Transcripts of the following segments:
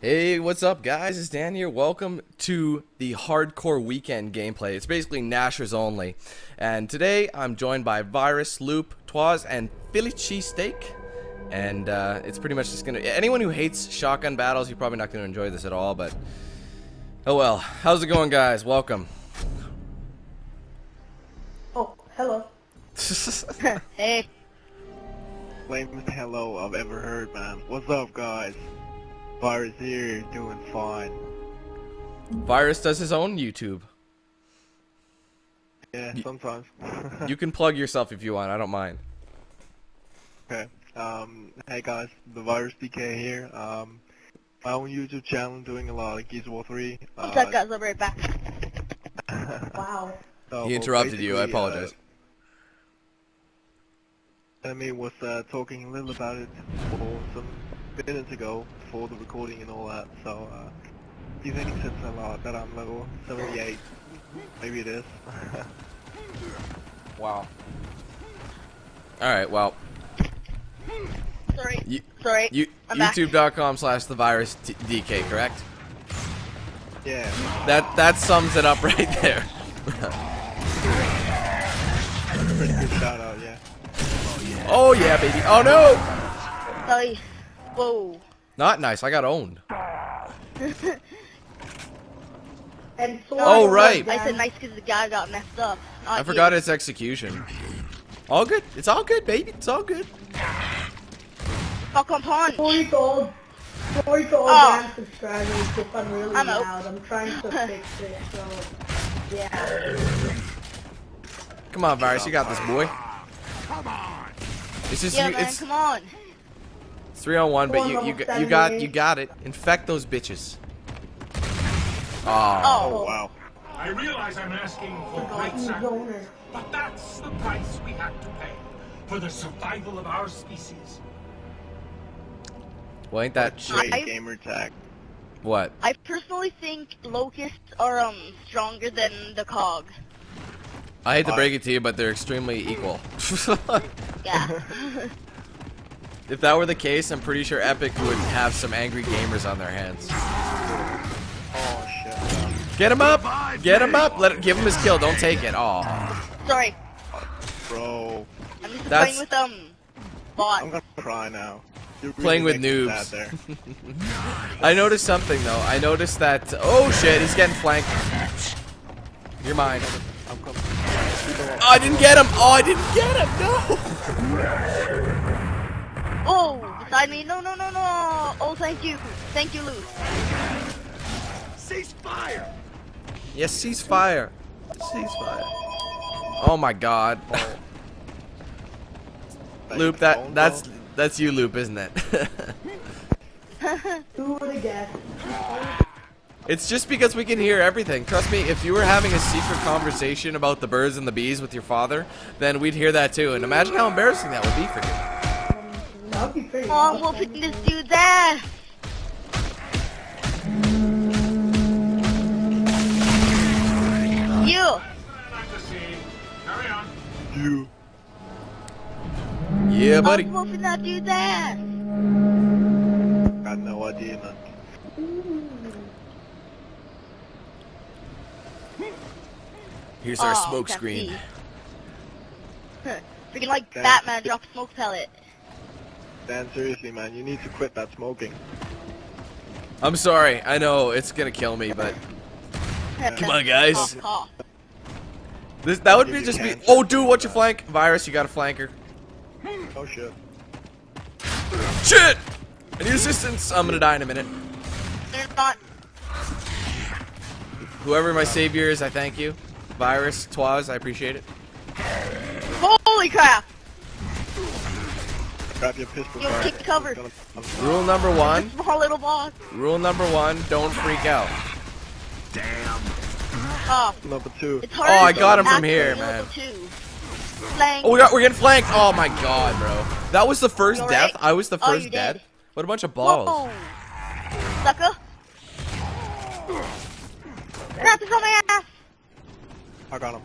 Hey, what's up, guys? It's Dan here. Welcome to the Hardcore Weekend gameplay. It's basically Gnashers only. And today I'm joined by Virus, Loop, Twaz, and Philly Cheesesteak. And uh, it's pretty much just gonna. Anyone who hates shotgun battles, you're probably not gonna enjoy this at all, but. Oh well. How's it going, guys? Welcome. Oh, hello. Hey, Lamest hello I've ever heard, man. What's up, guys? Virus here, doing fine. Virus does his own YouTube. Yeah, sometimes. You can plug yourself if you want, I don't mind. okay. Um, hey guys, the Virus DK here. Um, my own YouTube channel, doing a lot of Gears of War 3. what's up, guys? I'll be right back. Wow. so, He well, interrupted you, I apologize. uh, apologize. Enemy was uh, talking a little about it for some minutes ago, before the recording and all that, so uh, he thinks it's a lot that I'm level 78. Maybe it is. Wow. Alright, well. Sorry, You, sorry. you, YouTube.com slash the virus DK, correct? yeah. That that sums it up right there. Pretty good shout out, yeah. oh yeah, baby. Oh no! Sorry. Whoa. Not nice. I got owned. And so Oh, right. I said nice because the guy got messed up. I forgot its execution. All good. It's all good, baby. It's all good. Fuck on punch. Sorry to all, sorry to all Oh. Dan subscribers if I'm really I'm out. loud. I'm trying to fix it, so yeah. Come on, virus. You got this, boy. Come on. It's just Yeah, you. man, It's come on. Three on one, but you you got you got you got it. Infect those bitches. Oh. Oh. Wow. I realize I'm asking for great He's sacrifice, but that's the price we have to pay for the survival of our species. Well, ain't that shit? Great gamer tag. What? I personally think locusts are um stronger than the COG. I hate to break it to you, but they're extremely equal. Yeah. if that were the case, I'm pretty sure Epic would have some angry gamers on their hands. Oh shit. Get him up! Get him up! Let it, give him his kill. Don't take it. Aw. Sorry. Bro, I'm just That's- playing with um bot. I'm gonna cry now. You're really Playing with noobs. there. I noticed something though. I noticed that. Oh shit! He's getting flanked. You're mine. I'm coming. Oh, I didn't get him. Oh, I didn't get him. No. Oh, beside me. No, no, no, no. Oh, thank you. Thank you, Luke. Cease fire! Yes, cease fire. Cease fire. Oh my god. Loop, that that's that's you, Loop, isn't it? Who would have guessed? it's just because we can hear everything. Trust me, if you were having a secret conversation about the birds and the bees with your father, then we'd hear that too. And imagine how embarrassing that would be for you. Oh, that would be pretty Oh, I'm awesome. whooping this dude's ass. You. Like to see. Carry on. You. Yeah, buddy. Oh, I'm whooping that dude's ass. Got no idea, man. Here's our Oh, smoke screen. Freaking like Batman drop a smoke pellet. Dan, seriously, man, you need to quit that smoking. I'm sorry. I know it's gonna kill me, but Come on, guys. Ha, ha. this that would be just be. Oh, dude, what's your flank? Virus, you got a flanker. Oh shit. Shit! I need assistance. I'm gonna die in a minute. They're not. Whoever my savior is, I thank you. Virus, Twaz, I appreciate it. Holy crap! Grab your pistol. Yo, guard. kick cover. Rule number one. Small little boss. Rule number one. Don't freak out. Oh, Number two. it's hard. Oh, I got him from here, man. Flank. Oh, we got, we're getting flanked. Oh my god, bro. That was the first You death. alright? I was the Oh, first you're dead. dead. What a bunch of balls. Whoa. Sucker. Crap is on my ass. I got him.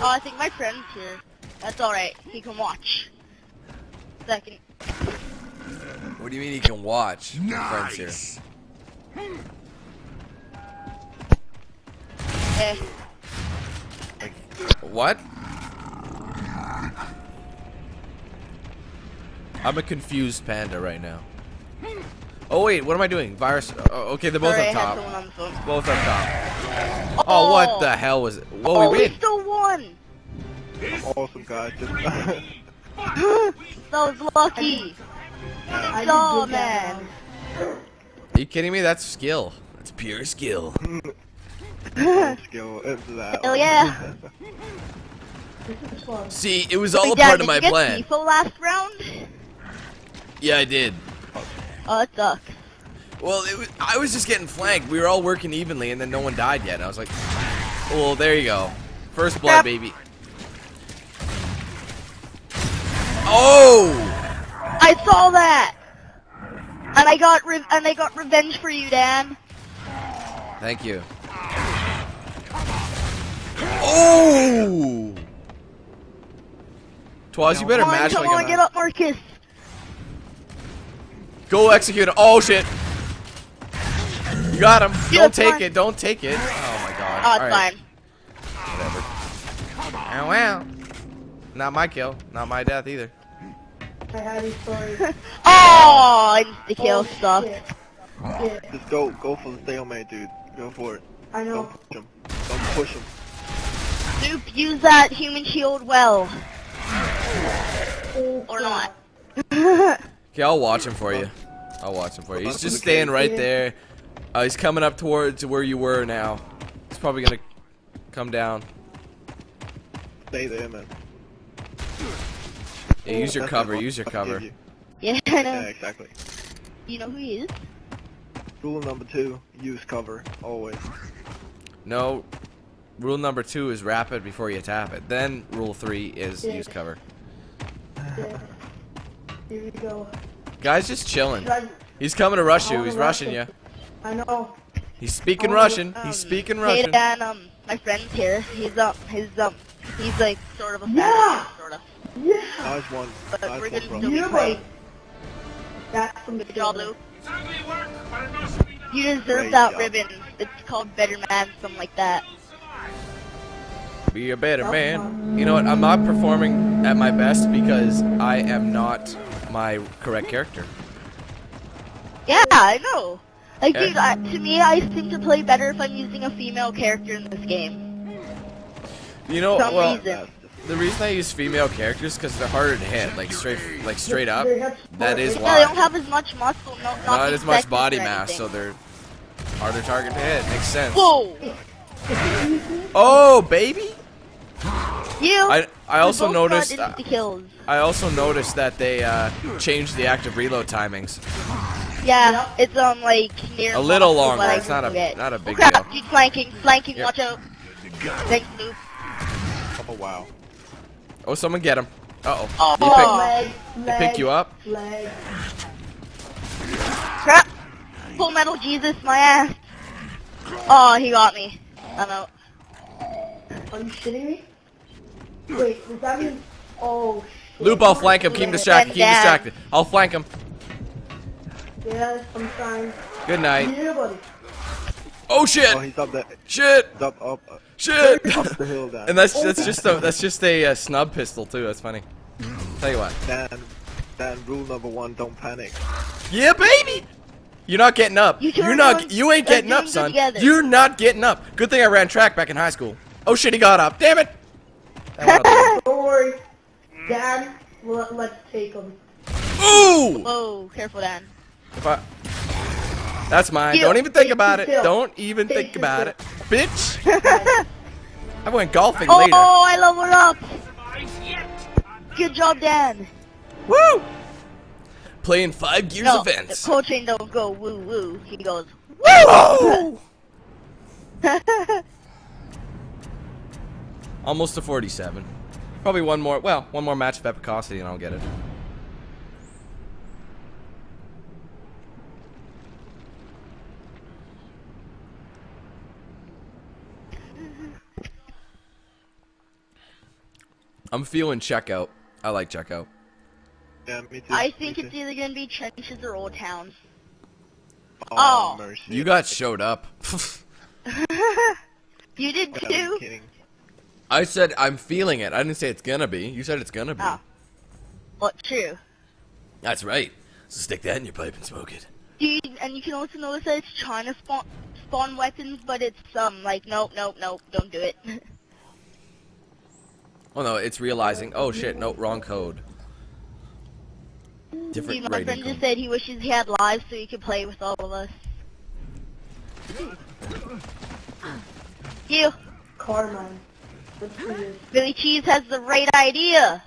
Oh, I think my friend's here. That's alright. He can watch. Second. What do you mean he can watch? My friend's here. Eh. What? I'm a confused panda right now. Oh wait, what am I doing? Virus. Oh, okay, they're both Sorry, up had top. someone on the phone. Both up top. Oh, what the hell was it? Whoa, Oh, we we win. Still won. Awesome, guys. Just that was lucky. I Oh, did man. Are you kidding me? That's skill. That's pure skill. skill into that. Hell yeah. This is fun. See, it was all Hey, a part did of my you get plan. Tifo last round? Yeah, I did. Oh, that sucks. Well, it was, I was just getting flanked. We were all working evenly, and then no one died yet. I was like, well, there you go. First blood, Crap. baby. Oh! I saw that. And I got re- and I got revenge for you, Dan. Thank you. Oh! Twaz, you better Come on, match come like on, get up, Marcus. Go execute it. Oh shit! You got him. Yeah, Don't take fine. it. Don't take it. Oh my god. Oh, it's Alright, fine. Whatever. Oh, ow, ow. Not my kill. Not my death either. I had these stories. Oh, insta kill Oh, stuff. shit. Yeah, Just go, go for the stalemate, dude. Go for it. I know. Don't push him. Don't push him. Dupe, use that human shield well. Oh, Or not. Okay, I'll watch him for you. I'll watch him for you. He's just staying right there. Uh, he's coming up towards where you were now. He's probably gonna come down. Stay there, man. Yeah, use your cover. Use your cover. you. Yeah, I know. Yeah, exactly. You know who he is? Rule number two: use cover always. No. Rule number two is rapid before you tap it. Then rule three is Yeah. use cover. Yeah. Here we go. Guy's just chilling. I- He's coming to rush you. He's rushing you. I know. He's speaking Russian. He's speaking Hey, Russian. Dan, um, my friend's here. He's um, his um, he's like sort of a Yeah. sort of. Yeah. Nice one. But Nice we're gonna bro. still be Yeah, playing. buddy. That's some Good job, Luke. It's ugly work, but it must be done. You deserve Great that job. ribbon. It's called Better Man, something like that. Be a better man. You know what? I'm not performing at my best because I am not my correct character. Yeah, I know. Like, Yeah. dude, I, to me, I seem to play better if I'm using a female character in this game. You know, Some well, reason. The reason I use female characters because they're harder to hit, like straight, like straight up. That is Yeah, they don't have as much muscle, no, not, Not as much body mass, so they're harder target to hit. Makes sense. Whoa! Oh, baby! You. I I also noticed. uh. I also noticed that they uh, changed the active reload timings. Yeah, it's um like near. A little box is what longer, it's not a- not a big oh, crap, deal. Dude, flanking, flanking, Yeah. watch out. Thanks, Luke. Oh wow. Oh, someone get him. Uh oh. Oh, He pick, Leg, he leg, picked you up. Leg. crap! Full metal Jesus, my ass. Oh, he got me. I'm out. Are you shitting me? Wait, does that mean? Oh. Shit. Loop, I'll flank him. Keep him distracted. Keep him distracted. I'll flank him. Yes, I'm trying. Good night. Yeah, buddy. Oh Oh, shit! he's up there. Shit! He's up, up, Shit! hill, And that's that's just a that's just a uh, snub pistol too. That's funny. Tell you what. Dan, Dan, rule number one: don't panic. Yeah, baby. You're not getting up. You You're not. You ain't getting up, son. together. You're not getting up. Good thing I ran track back in high school. Oh shit, he got up. Damn it. That one other- Don't worry. Dad, let, let's take him. Ooh! Whoa, careful, Dan. If I- That's mine. Don't even think about it. Don't even think about it. Bitch! I went golfing Oh, later. Oh, I leveled up. Good job, Dan. Woo! Playing five gears No, fence. the Cole Train don't go woo woo. He goes. Woo! Almost to 47. Probably one more. Well, one more match of epicosity and I'll get it. I'm feeling checkout. I like checkout. Yeah, me too. I me think too. it's either gonna be trenches or old town. Oh, Oh. mercy. You got showed up. you did Gotta be too. kidding. I said I'm feeling it. I didn't say it's gonna be. You said it's gonna be. Oh. Well, true. That's right. So stick that in your pipe and smoke it. Dude, and you can also notice that it's trying to spawn spawn weapons, but it's um like nope, nope, nope, don't do it. Oh no, it's realizing. Oh shit, no, wrong code. Different Dude, my rating friend code. just said he wishes he had lives so he could play with all of us. You, Carmine. What's? Billy Cheese has the right idea.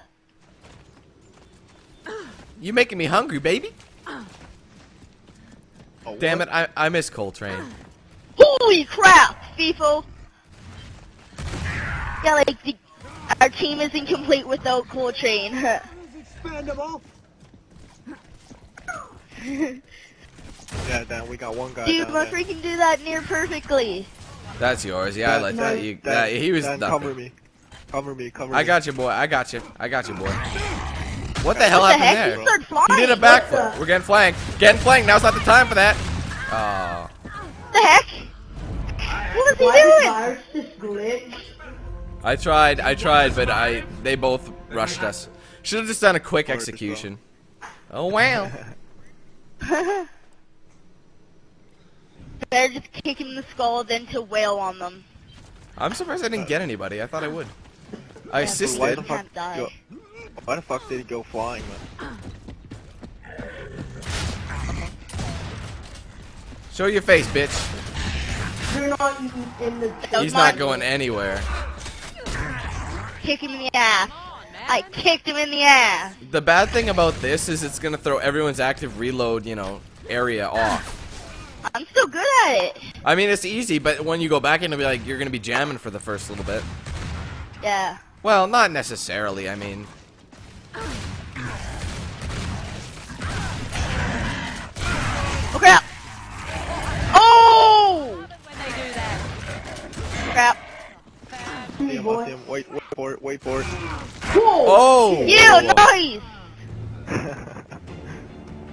You making me hungry, baby? Oh, Damn it, I I miss Cole Train. Holy crap, FIFO! Yeah, like, the, our team is incomplete without cool Cole Train. Yeah, damn, we got one guy Dude, my there. freaking do that near perfectly. That's yours. Yeah, I like no, that. You, Dan, that he was Dan, nothing. cover me. Cover me, cover me. I got you, boy. I got you. I got you, boy. What the hell What the happened heck? there? He. He did a backflip. the- We're getting flanked. Getting flanked. Now's not the time for that. Oh. the heck? What was he Why did doing? virus just glitch? I tried. I tried, but I they both rushed us. Should have just done a quick Word as well. execution. Oh wow. Better just kick him in the skull than to wail on them. I'm surprised I didn't get anybody. I thought I would. I Yeah, Why the fuck? can't. Go, why the fuck did he go flying, man? Show your face, bitch. You're not in the. He's not going anywhere. Kick him in the ass. I kicked him in the ass. The bad thing about this is it's gonna throw everyone's active reload, you know, area off. I'm still good at it. I mean, it's easy, but when you go back in, it'll be like you're gonna be jamming for the first little bit. Yeah. Well, not necessarily. I mean, Oh boy. him. Wait, wait for it, wait for it. Whoa! oh, You, nice!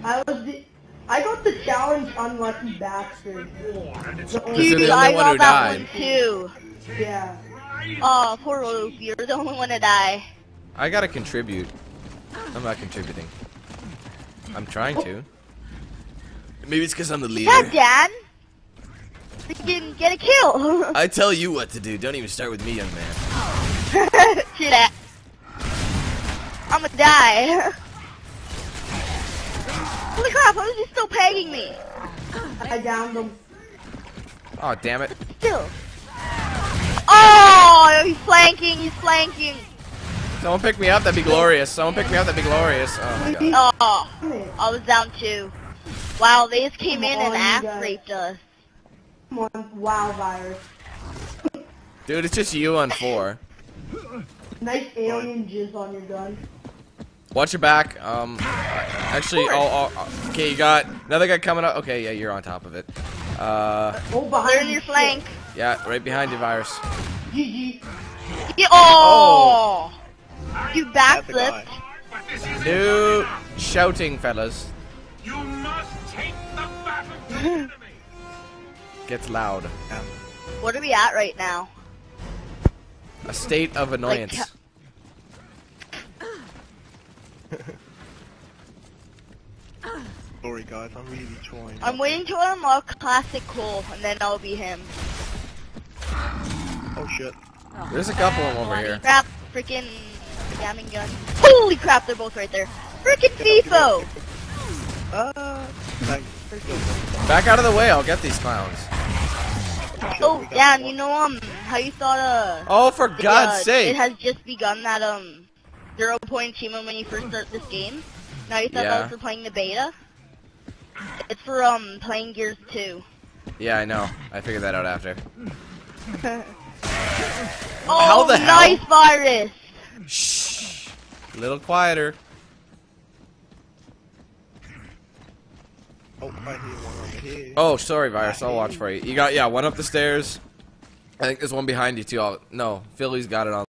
I was the. I got the challenge unlucky bastard. The only Dude, the I one got that died. one too. Yeah. Oh, poor Luke, you're the only one to die. I gotta contribute. I'm not contributing. I'm trying to. Maybe it's because I'm the God, leader. Dan! Freaking get a kill! I tell you what to do. Don't even start with me, young man. See that? I'ma die. Holy crap, how is he still pegging me? I downed him. Oh, damn it. Still. Oh, he's flanking, he's flanking. Someone pick me up. That'd be glorious. Someone pick me up. That'd be glorious. Oh my god. Oh, I was down too. Wow, they just came Come in and you ass guys. raped us. Come on, wow virus. Dude, it's just you on four. Nice alien jizz on your gun. Watch your back. Um, actually, oh, oh, okay, you got another guy coming up. Okay, yeah, you're on top of it. Uh, Oh, behind in you, your flank. yeah, right behind you, virus. GG. Yeah, oh! You That's the backflipped. guy. But this is No shouting, fellas. You must take the battle to the enemy. Gets loud. Damn. What are we at right now? A state of annoyance. Like, Sorry guys, I'm really trying. I'm waiting to unlock Classic Cole, and then I'll be him. Oh shit. There's a couple of them over here. Crap, freaking jamming gun. Holy crap, they're both right there. Freaking FIFO! Uh. Back out of the way. I'll get these clowns. Oh, damn, you know, um, how you thought, uh, Oh, for the, God's uh, sake! It has just begun that, um, zero point achievement when you first start this game. Now you thought Yeah. that was for playing the beta? It's for, um, playing Gears 2. Yeah, I know. I figured that out after. Oh, How the hell? nice virus! Shh. A little quieter. Oh, I hear one over here. Oh, sorry, virus. I'll watch for you. You got yeah, one up the stairs. I think there's one behind you too. I'll, no, Philly's got it on.